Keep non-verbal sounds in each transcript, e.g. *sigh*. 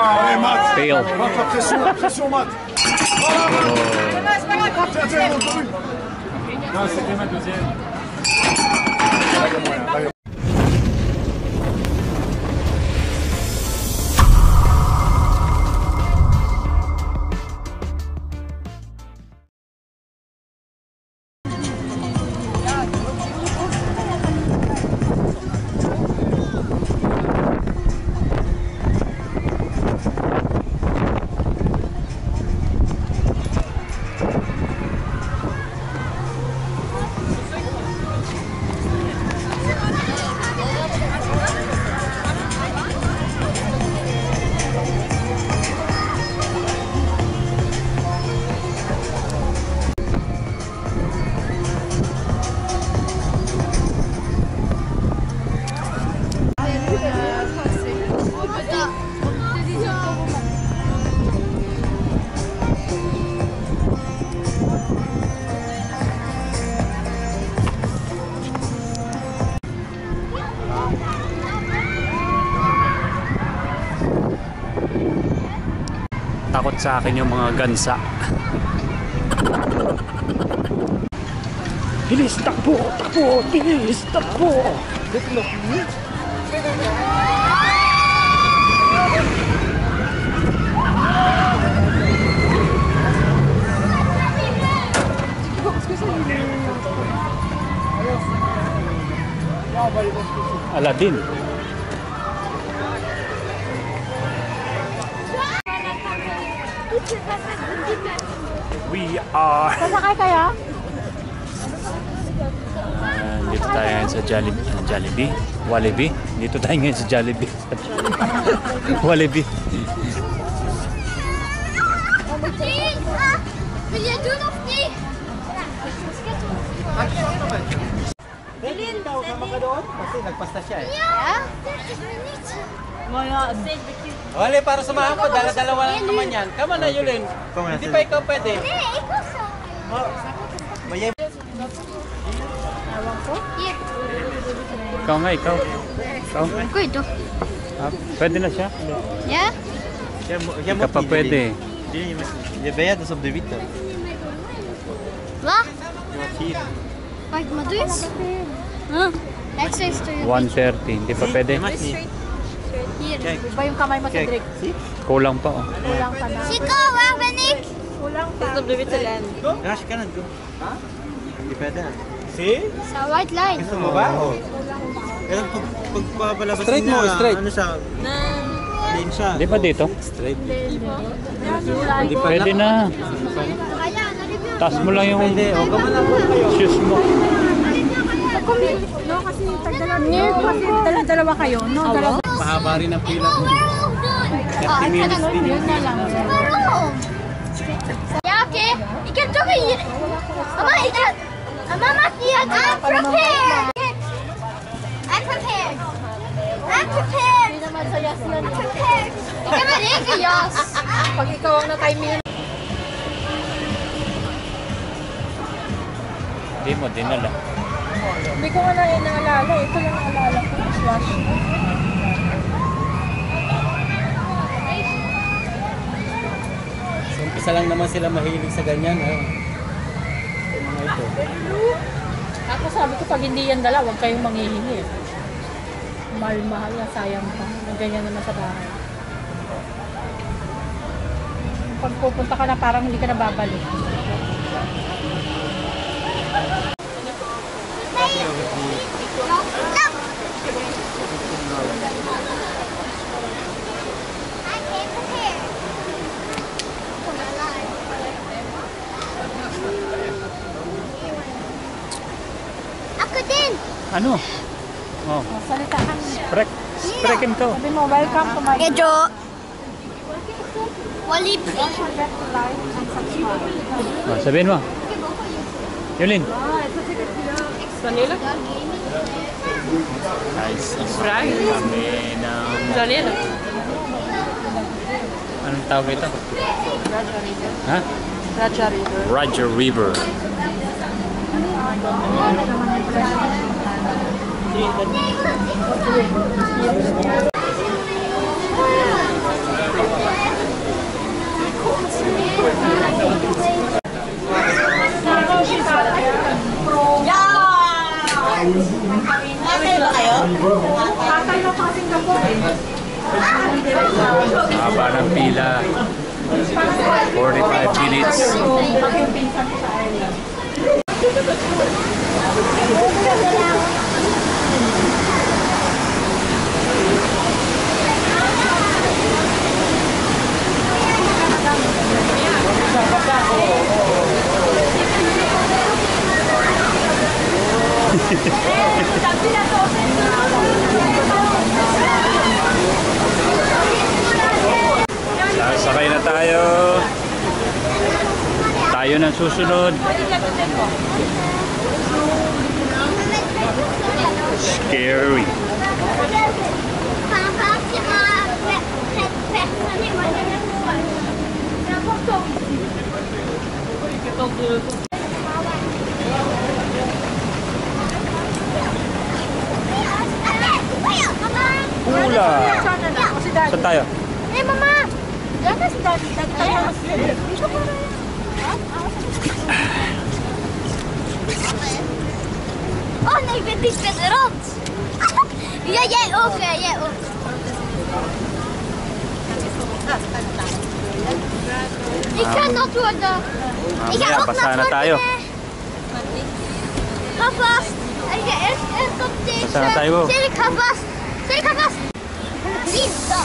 Allez, Matt. Fail. Matt, la pression, la pression, Matt. Voilà, Matt. Tiens, tiens, il monte Non, c'était ma deuxième. Takot sa akin yung mga gansa. Bilis, takbo, takbo, bilis, takbo. Aladdin. Sasakay kayo? Ah, dito tayo ngayon sa Jollibee. Uh, Jollibee? Walibi? Dito tayo ngayon sa Jollibee. Walibi. Je doen of niet? Kasi nagpasta siya eh. Ja? 30 minuten. Wale, para samahan ko, dala-dalawa lang naman yan. Kama na, Yulin. Hindi pa ikaw pwede. Nee, ik was zo. May Hier. Ikaw nga, ikaw. Ikaw. Je toch? Ah, pwede na siya? Ja? Jij, mo- jij Ikaw moet pa pwede. Je mag hier. Wacht, maar doe eens. Huh? Ik zeg stuur. 130. Hindi pa pwede. Kijk, Iba yung kamay mo sa. Drake. Kulang pa oh. Kulang pa na. Chico, Kulang pa. Ja, als je kan het doen. Hindi pwede. See? Sa white line. Gusto mo ba? Oo. Pero pag, pag papalabas straight mo, straight. Ano siya? Plain siya. Hindi pa dito? Straight. Hindi pa Pwede na. Taas mo lang yung Pwede. O, gama lang po kayo. shoes mo. No, kasi tagdala no, kasi dala- dalawa kayo. No, dalawa. Mahaba rin ang pila ko. Ah, ik ga naar Yun na lang. Waarom? Ja, oké. Ik heb toch hier. Mama, ik heb. Mama, die had. I'm prepared. I'm prepared. I'm prepared. I'm prepared. Ik heb een regenjas. Pag ikaw ang na-time Hindi mo, dinala. Hindi ko nga na naalala. Ito lang naalala ko. Slash. Umpisa lang naman sila mahilig sa ganyan. Oh. Mga ito. Ako sabi ko, pag hindi yan dala, huwag kayong manghihingi. Mahal-mahal na, sayang pa. Ang ganyan naman sa bahay. Pag pupunta ka na, parang hindi ka na babalik. I'm Ano? Oh, salita ka. sprek. Sprekin ko. Sabi mo, welcome to my Medyo. Walip. Don't forget to like and subscribe. Oh, sabihin mo. Yulin. Fry. Kami ng... Vanilla. Anong tawag ito? Ha? Raja River. Roger River. Haba ng pila. 45 minutes. Sasakay na tayo. Tayo ng susunod. Scary. Hula. Saan tayo? Eh, mama! Ka si daddy. Daddy tayo. Dito ka Oh, nee, ik ben niet met de rond. ja, jij ook, hè, jij ook. Ik ga nat worden. Ik ga ook nat na worden. Ga vast. Ik ga eerst, eerst op deze. Sil, ik ga vast. Sil, ik ga vast. Liefde.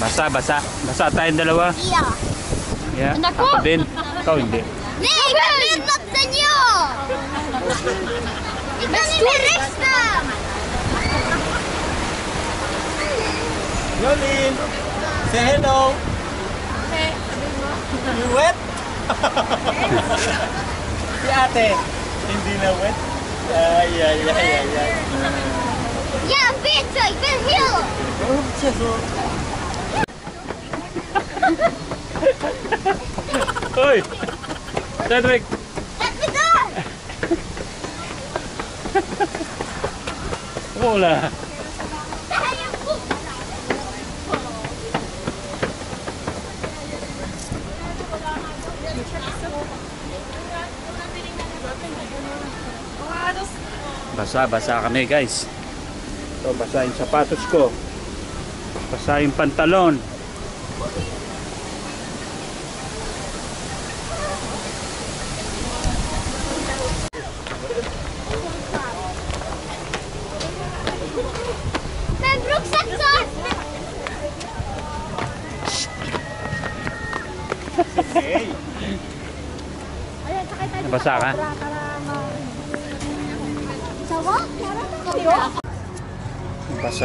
Basa, basa. Basa tayong dalawa. Ja. Yeah. Ako din. Ikaw hindi. Nee, ik ben weer nat dan jou. Ik kan niet meer rechts staan. Yolin! Say hello! You wet? *laughs* si ate, hindi na wet? Ay, ay, ay, ay, ay. Ja, een beetje. Ik ben heel. *laughs* Hoy! Cedric! Laat me door. Wala. Basa, basa kami guys. So, basa yung sapatos ko. Basa yung pantalon.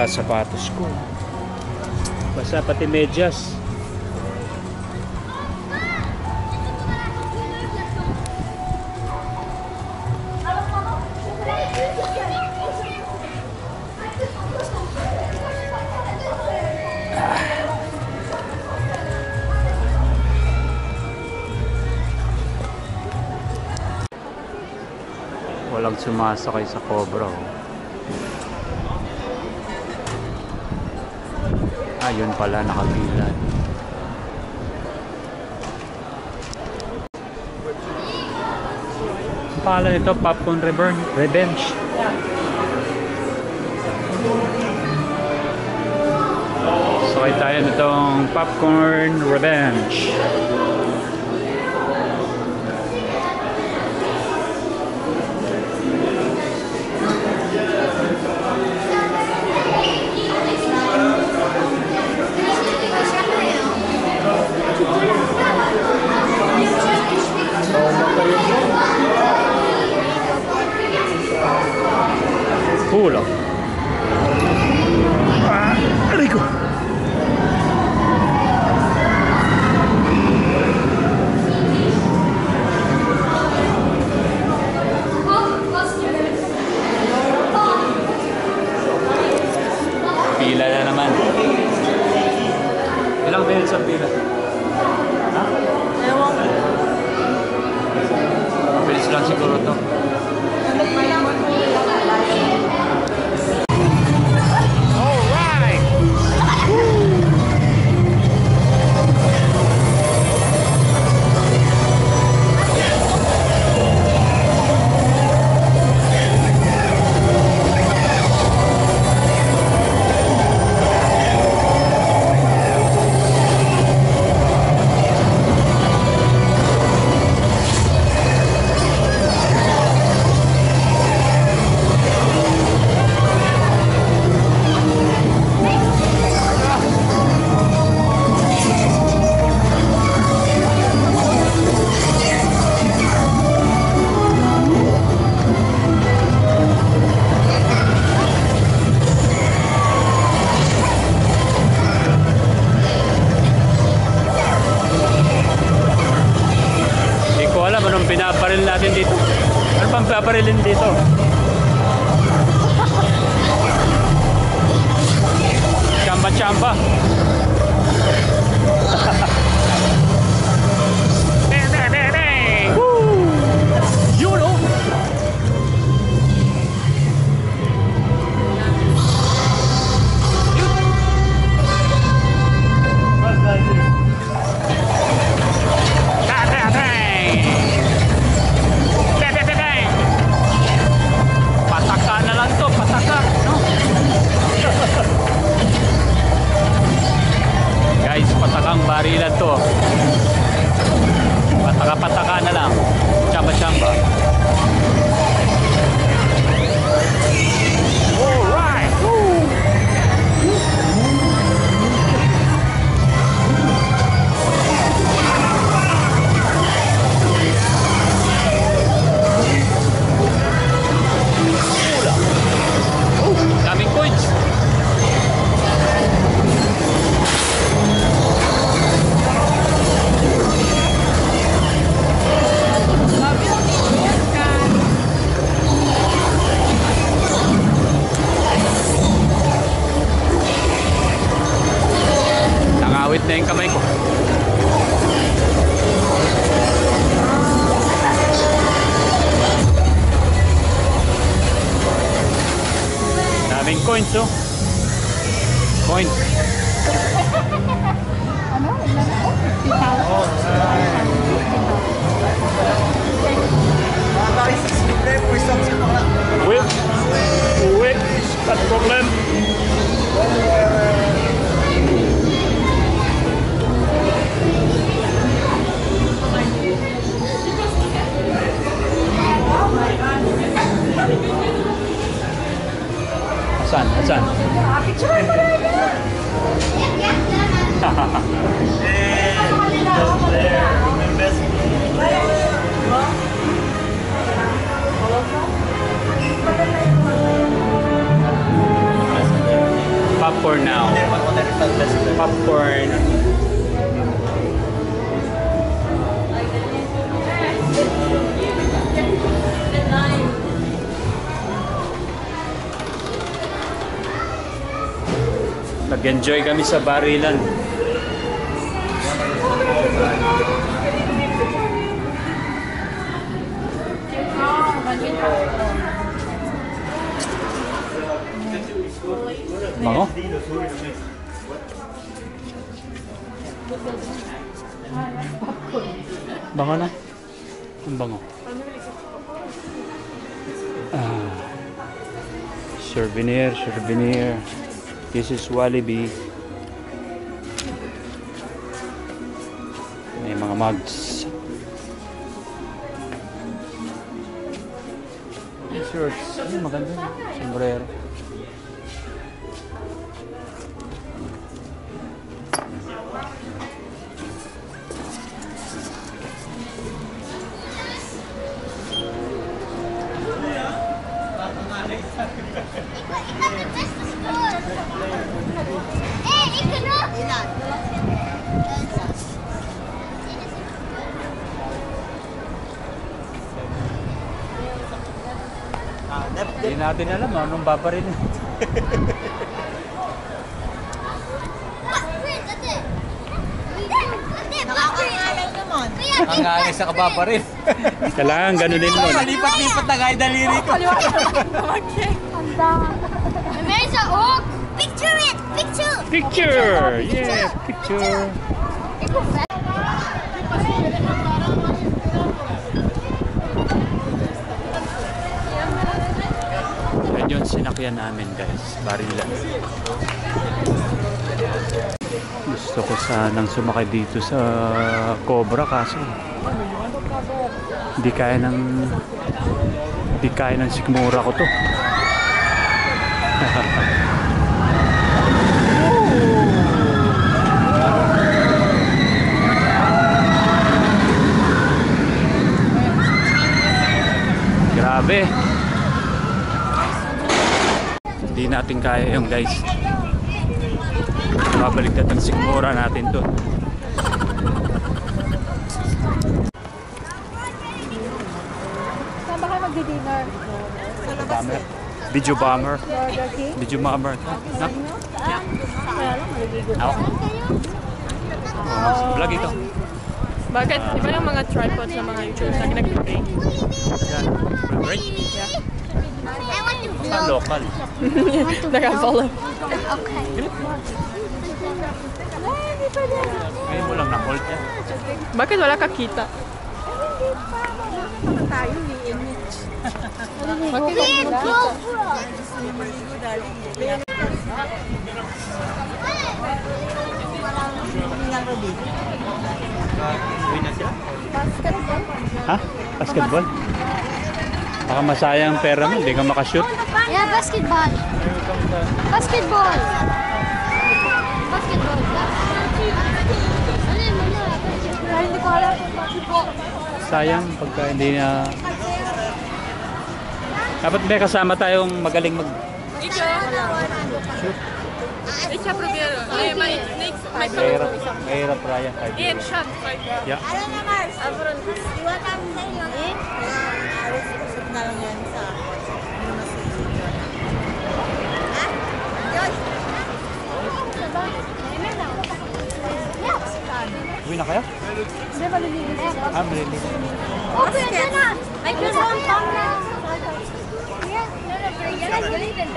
Sapatos ko. Basa pati medyas. Walang sumasakay sa Cobra. Oh. Ah, yun pala, nakapila. Pangalan nito, Popcorn Revenge. Revenge. Sakay tayo nitong Popcorn Revenge. Saan? Saan? Popcorn now. Popcorn. Nag-enjoy kami sa barilan. Bango? Bango na? Ang bango. Ah. Souvenir, souvenir. This is Walibi. May mga mugs. Shirts. Ay, maganda. Sombrero. Alam anong babarin. Nakakangalay naman. Ang angay sa kababa rin. Kailangan ganunin mo. Lipat-lipat na kahit daliri ko. There's a oak. Picture it. Picture. Picture! Yeah, picture. Yan sinakyan namin guys, barilan. Gusto ko sanang sumakay dito sa Cobra kaso hindi kaya ng hindi kaya ng sikmura ko to. *laughs* Grabe. Hindi natin kaya yung guys. Babalik na ng sikmura natin to. magdi-dinner? Bomber. Video bomber. Burger King? Video bomber. Kaya lang, maliligo Ako. Oh, vlog ito. Bakit? Di ba yung mga tripods ng mga YouTubers na nag-pray? Yan. Great. Vlog. local. *laughs* Naka-follow. Okay. Ngayon mo lang na-hold yan. Bakit wala ka kita? Weird GoPro. Uwi na sila. Ha? Basketball? Baka masayang ang pera mo, hindi ka makashoot. Yeah, basketball. Basketball. Basketball. Hindi ko alam. Sayang pagka hindi na... Dapat may kasama tayong magaling mag... Ikaw? Ikaw, probero. Ay, may next. May Mahirap, mahirap Ryan. kahit Ian, hindi. shot. Yeah. Uwi na kayo? Hindi, malilinis. Ah, maliligo. Oh, pwede na. May pinsan pa na. Yeah, no, no, yan ang galitin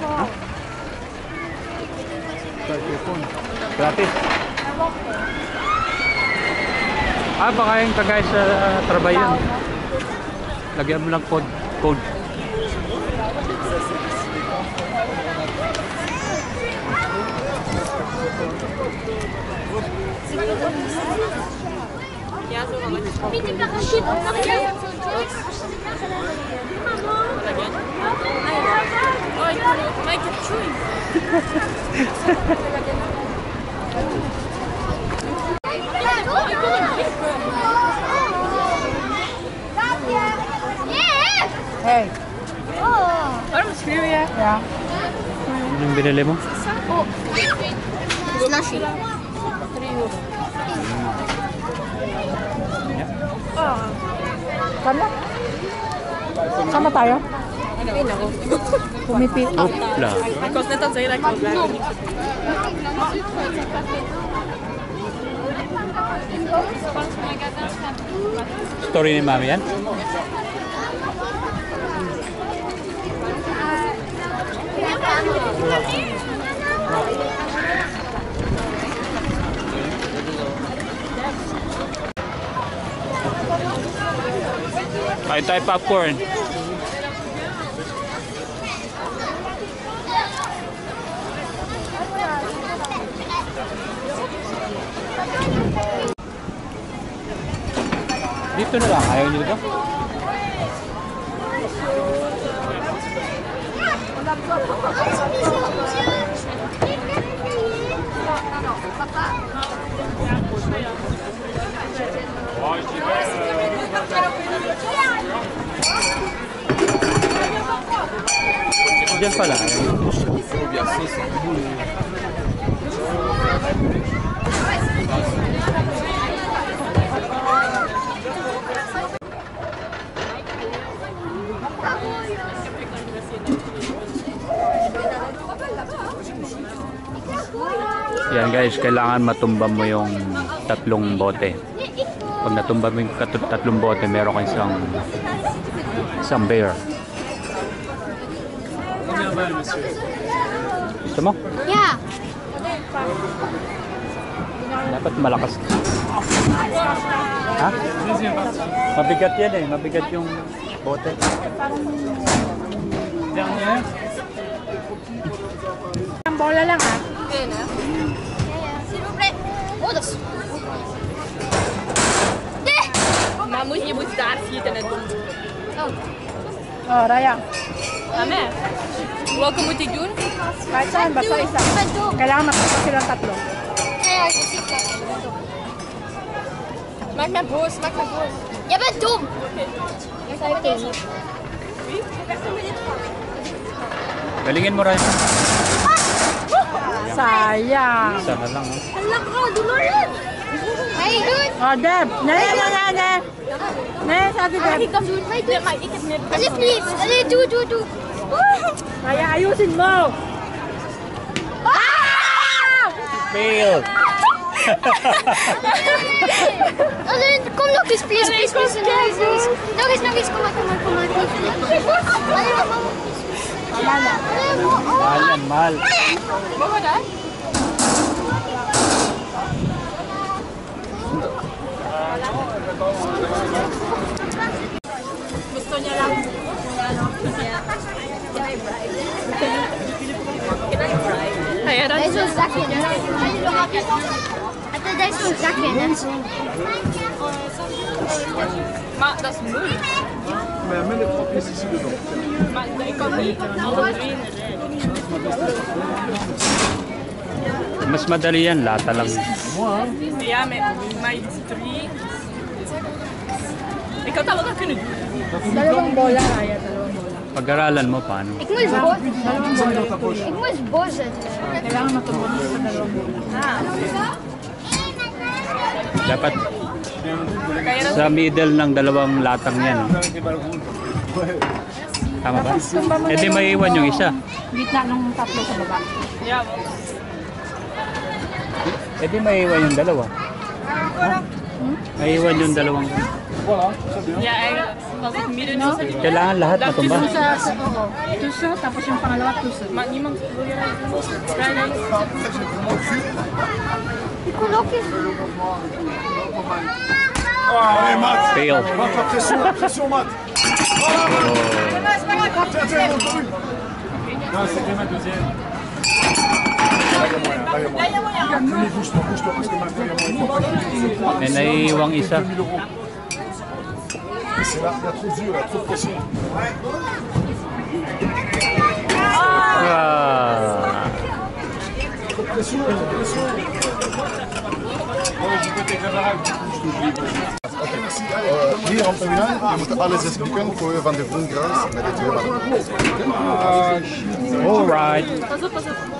daw. Gratis. Ah, baka yung kagaya sa uh, trabaho yun. Lagyan mo lang code. code. Hindi ka kasi nakaya. Ay, may ka-chewing. Yeah! Hey. Oh. Parang screwy ah. Yeah. Ano yung binili mo? Slushy. Sama? Sama tayo? Pumipi. Opla. Because netan sa'yo like black. Story ni Mami yan? Kain tayo popcorn. Dito na lang. Ayaw niyo dito? Diyan pala. Yan guys, kailangan matumba mo yung tatlong bote. Pag natumba mo yung tatlong bote, meron kang isang isang bear. Gusto mo? Yeah. Dapat malakas. Ha? Mabigat yan eh. Mabigat yung bote. Ang bola lang ah. S'il vous plaît. Oh, das. Maar moet, je moet daar schieten en doen. Oh, Raya. Ame, welke moet ik doen? Kahit saan, basta isa. Kailangan makita silang tatlo. Kaya, isip lang. Maak mijn boos, maak mijn boos. Jij bent dom. Galingin mo, Raisa. Sayang. Isa na lang. Oh. Alam ko, Dolores. Hey doe het. Oh, Deb. Nee, nee, nee, nee. Nee, dat is Deb. Ik kan doen. Ik heb net... Alsjeblieft, niet. Doe, doe, doe. Nou ja, hij was in mouw. Ah! Speel. *laughs* Kom nog eens, please, please, please, please. Nog eens, nog eens. Kom maar, kom maar, kom maar. Allemaal, mama. Can I I Maar dat is moeilijk. Maar met het kopje is het Maar ik kan niet. Ik niet. Mas madali yan, lata lang. Ja, met mij drie. Ik had wel kunnen. Dalawang bola, Raya. Dalawang bola. Pag-aralan mo, paano? Ik moest boos. Ik moest boos zetten. Kailangan matutunan sa dalawang bola. Dapat sa middle ng dalawang latang yan. oh. Tama ba? Eh di may iwan yung isa. Gitna ng tatlo sa baba. Ja, want Eh di may iwan yung dalawa. Ha? May iwan yung dalawang. ja, eigenlijk als ik midden nu zet, Kailangan lahat matumba. Sa, sa, oo. Tuso, tapos yung pangalawa, tuso. maar niemand wil je rijden. Ik kon ook eens. Allez, Matt. Fail. Matt, la pression, la pression, Matt. Voilà, Matt. Tiens, tiens, on commune. Non, c'était ma deuxième. May Wang isa. Ah. hier op de je moet alles expliqueren voor van de groen met. Ah, Alright. Pas.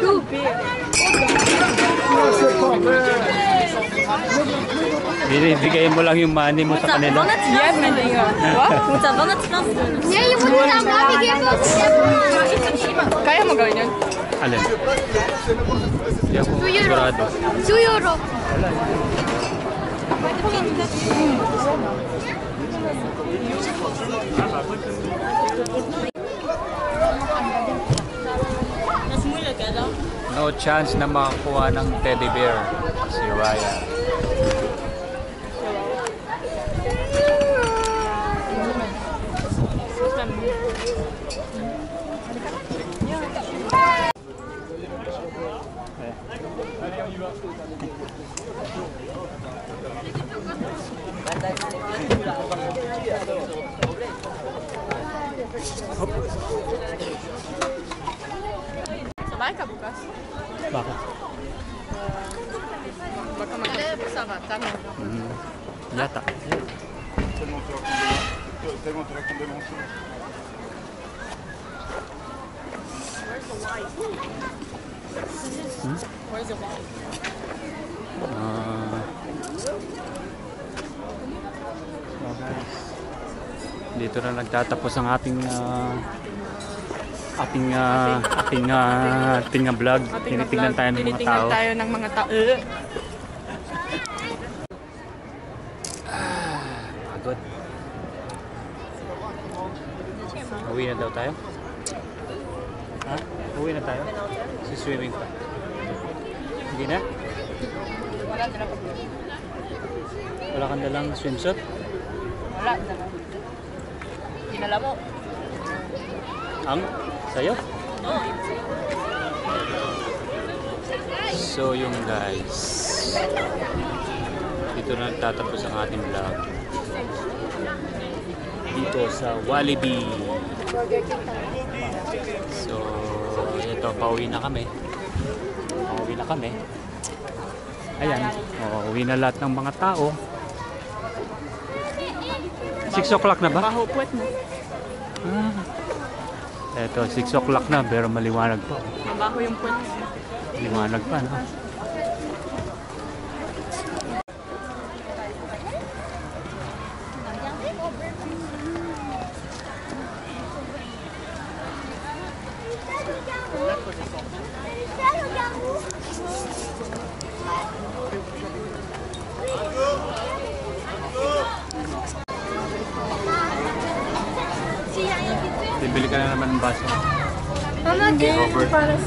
Doe weer. Binibigay mo lang yung money mo sa kanila. Kan je maar gaan Alin? Hindi ako Two euro. sigurado. 2 euro. Dat is No chance na makakuha ng teddy bear si Raya. Sabay ka bukas. Bakit? Baka mag- Sama, tama. Mm, yata. Tellement tu as tombé- tellement tu as tombé mon son. Where's the ball? Ah. So guys, dito na nagtatapos ang ating ah, ating ah, ating ah, ating ah, vlog. Tinitingnan tayo ng mga tao. tayo ng mga tao. Pagod. Uwi na daw tayo? Ha? Uwi na tayo? Si swimming pa. Hindi na? Wala kang dalang swimsuit? Wala. Dinala mo. Ang? Sa'yo? So yung guys, dito na nagtatapos ang ating vlog. Dito sa Walibi. So, ito, pauwi na kami. Pauwi na kami. Ayan, oh, uwi na lahat ng mga tao. 6 o'clock na ba? Baho puwet mo. Ah. Eto, 6 o'clock na pero maliwanag pa. Mabaho yung puwet. Maliwanag pa, no?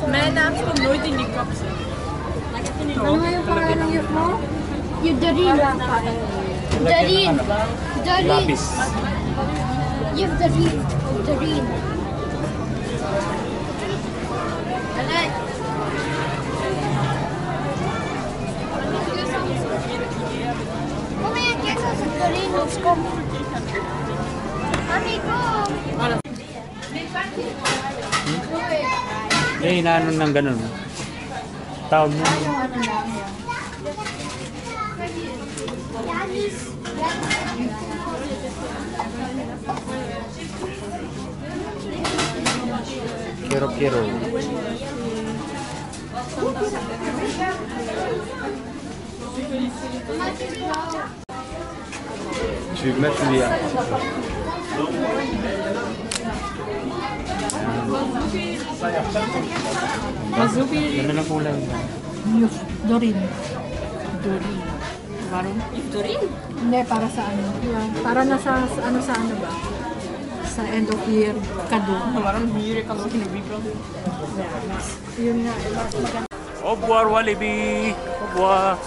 Mijn naam stond nooit in die kapsel. Jullie! varen je mo? Je drie Jullie! Drie. Drie. Je drie. Drie. Kom hier, kijk als het erin. Kom. Amigo. Amigo. Eh, inaano ng ganun. Tawag mo. Kero. Je vais mettre les Ganda ng kulay. Yung Dorin. Dorin. Parang? Dorin? Hindi, para sa ano. Para na sa, ano sa ano ba? Sa end of year kado. Parang bihira ka lang kinabibang. Yun nga, eh, mas maganda. Au revoir Walibi. Au revoir.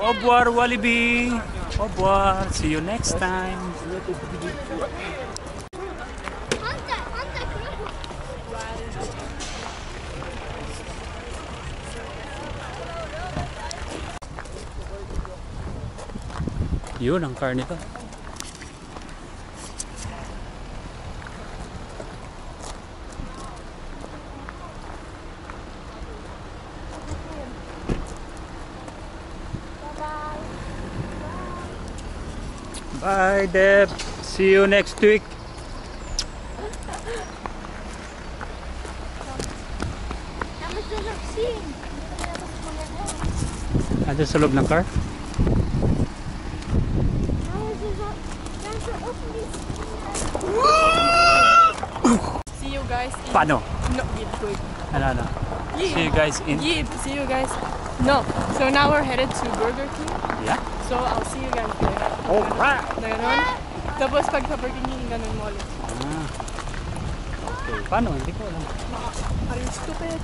Au revoir Walibi. Au revoir. See you next time. Yun ang car nito. Bye, Deb. See you next week. Dapat na vaccine. Ando sa loob ng car? See you guys in... Paano? No, yip, good. Ano, ano? See you guys in... Yip, see you guys. No, so now we're headed to Burger King. Yeah? So I'll see you guys Alright! Na ganun. Tapos pag sa Burger King, ganun mo ulit. Ah. Okay. Paano? Hindi ko alam. Are you stupid?